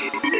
Yeah.